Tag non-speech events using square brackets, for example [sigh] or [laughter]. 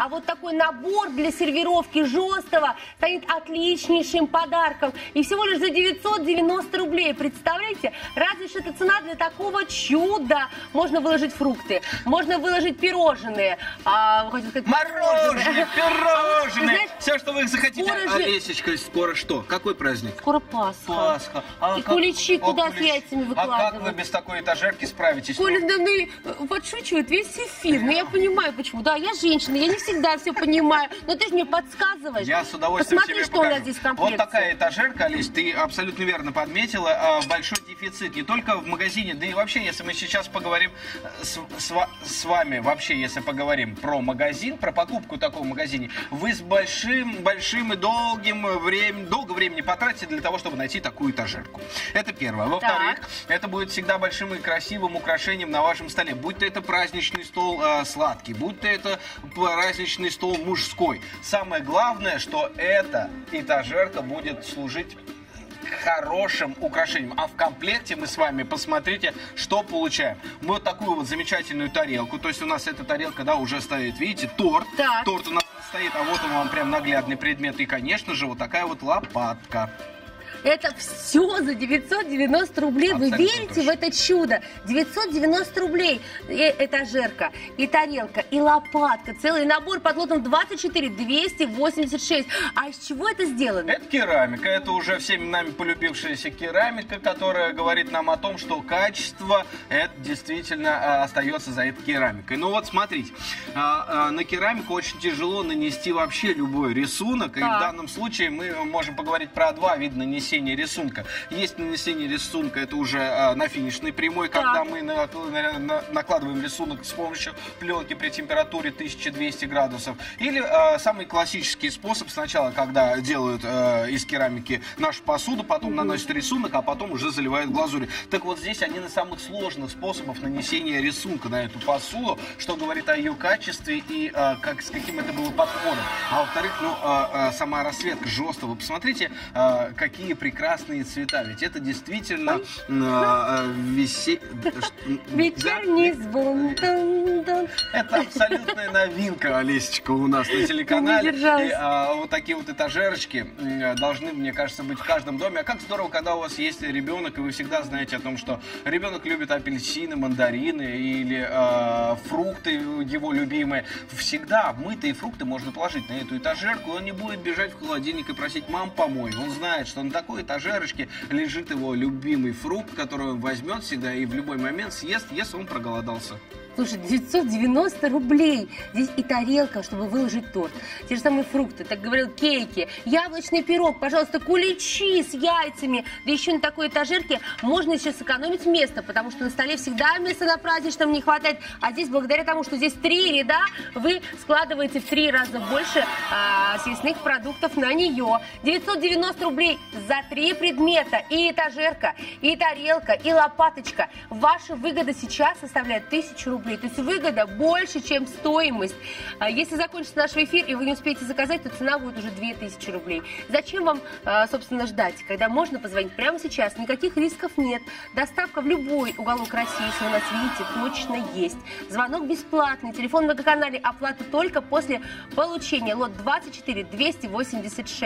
А вот такой набор для сервировки жесткого станет отличнейшим подарком. И всего лишь за 990 рублей. Представляете? Ж это цена для такого чуда? Можно выложить фрукты, можно выложить пирожные. А, сказать, Мороженое, [laughs] А пирожное, знаешь, все, что вы захотите. скоро же- Олесечка, скоро что? Какой праздник? Скоро Пасха. Пасха. А И как- куличи а куда с куличи? яйцами А как вы выкладывать? без такой этажерки справитесь? Коля, да ну, э, подшучивает весь эфир. Ну, я понимаю, почему. Да, я женщина, я не всегда все понимаю. Но ты же мне подсказываешь. Я с удовольствием Посмотри, тебе что у нас покажу. здесь в комплекте. Вот такая этажерка, Олесь, ты абсолютно верно подметила. а, Большой дефицит не только в магазине, да и вообще, если мы сейчас поговорим э, с, с с вами, вообще, если поговорим про магазин, про покупку такого в магазине, вы с большим, большим и долгим временем, долго времени потратите для того, чтобы найти такую этажерку. Это первое. Во-вторых, это будет всегда большим и красивым украшением на вашем столе. Будь то это праздничный стол э, сладкий, будь то это праздничный стол мужской. Самое главное, что эта этажерка будет служить хорошим украшением. А в комплекте мы с вами, посмотрите, что получаем. Мы вот такую вот замечательную тарелку. То есть у нас эта тарелка, да, уже стоит, видите, торт. Так. Торт у нас стоит, а вот он вам прям наглядный предмет. И, конечно же, вот такая вот лопатка. Это все за 990 рублей. Вы Абсолютно верите точно. в это чудо? 990 рублей. И этажерка, и тарелка, и лопатка. Целый набор под лотом 24 286. А из чего это сделано? Это керамика. Это уже всеми нами полюбившаяся керамика, которая говорит нам о том, что качество это действительно а, остается за этой керамикой. Ну вот смотрите, а, а, на керамику очень тяжело нанести вообще любой рисунок. И в данном случае мы можем поговорить про два вида нанесения рисунка. Есть нанесение рисунка, это уже а, на финишной прямой, когда мы на- на- на- накладываем рисунок с помощью пленки при температуре 1200 градусов. Или а, самый классический способ сначала, когда делают а, из керамики нашу посуду, потом наносят рисунок, а потом уже заливают глазурь. Так вот здесь один из самых сложных способов нанесения рисунка на эту посуду, что говорит о ее качестве и а, как, с каким это было подходом. А во-вторых, ну, а, а, сама расцветка жесткая. Вы посмотрите, а, какие прекрасные цвета. Ведь это действительно весе- Вечерний звон. Это абсолютная новинка, Олесечка, у нас на телеканале. И, а, вот такие вот этажерочки должны, мне кажется, быть в каждом доме. А как здорово, когда у вас есть ребенок, и вы всегда знаете о том, что ребенок любит апельсины, мандарины или а, фрукты его любимые. Всегда мытые фрукты можно положить на эту этажерку, и он не будет бежать в холодильник и просить, мам, помой. Он знает, что на такой этажерочке лежит его любимый фрукт, который он возьмет всегда и в любой момент съест, если он проголодался. Слушай, 990 рублей. Здесь и тарелка, чтобы выложить торт. Те же самые фрукты, так говорил, кейки, яблочный пирог, пожалуйста, куличи с яйцами. Да еще на такой этажерке можно сейчас сэкономить место, потому что на столе всегда места на праздничном не хватает. А здесь, благодаря тому, что здесь три ряда, вы складываете в три раза больше а, съестных продуктов на нее. 990 рублей за три предмета. И этажерка, и тарелка, и лопаточка. Ваша выгода сейчас составляет 1000 рублей. То есть выгода больше, чем стоимость. А Если закончится наш эфир, и вы не успеете заказать, то цена будет уже 2000 рублей. Зачем вам, а, собственно, ждать, когда можно позвонить прямо сейчас? Никаких рисков нет. Доставка в любой уголок России, если вы нас видите, точно есть. Звонок бесплатный, телефон в многоканале, оплата только после получения. Лот 24 286.